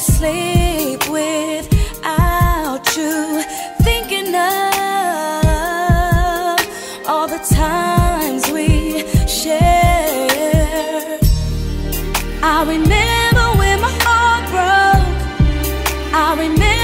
sleep without you. Thinking of all the times we shared. I remember when my heart broke. I remember